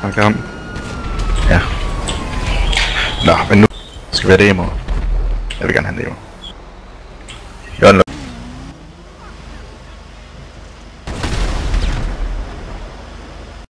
snakke om. Ja. Nå, men nu skal vi have demo. Jeg vil gerne have en demo. Jørgen